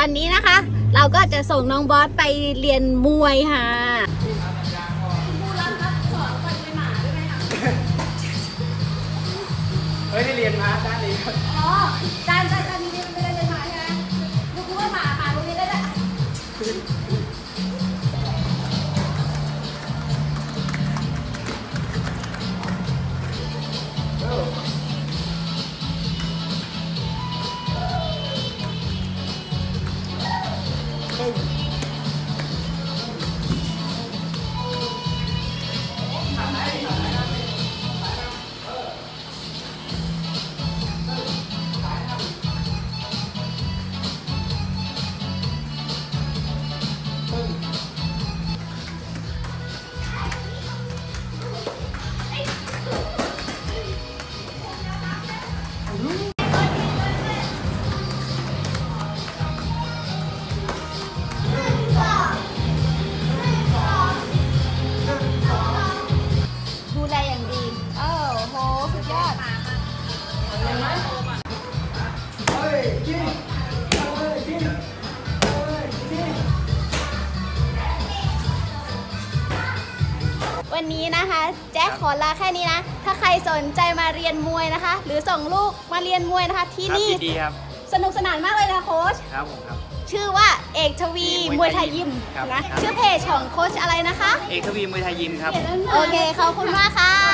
ตอนนี้นะคะ เราก็จะส่งน้องบอสไปเรียนมวยค่ะเฮ้ยได้เรียนมาด้านนี้ครับอ๋อจานจาน วันนี้นะคะ แจ็คขอลาแค่นี้นะ ถ้าใครสนใจมาเรียนมวยนะคะ หรือส่งลูกมาเรียนมวยนะคะ ที่ครับนี่ยินดีครับ สนุกสนานมากเลยนะโค้ชครับผมครับ ชื่อว่าเอกทวีมมววยยไทไทยยยิยิมมครับนะ ครับ ชื่อเพจของโค้ชอะไรนะคะ เอกทวีมวยไทยยิมครับ โอเคขอบคุณมากค่ะ